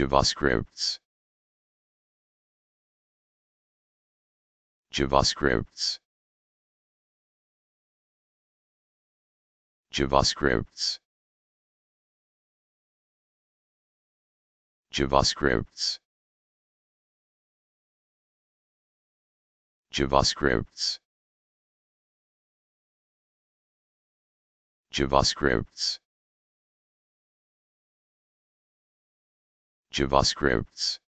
JavaScripts JavaScripts JavaScripts JavaScripts JavaScripts JavaScripts JavaScripts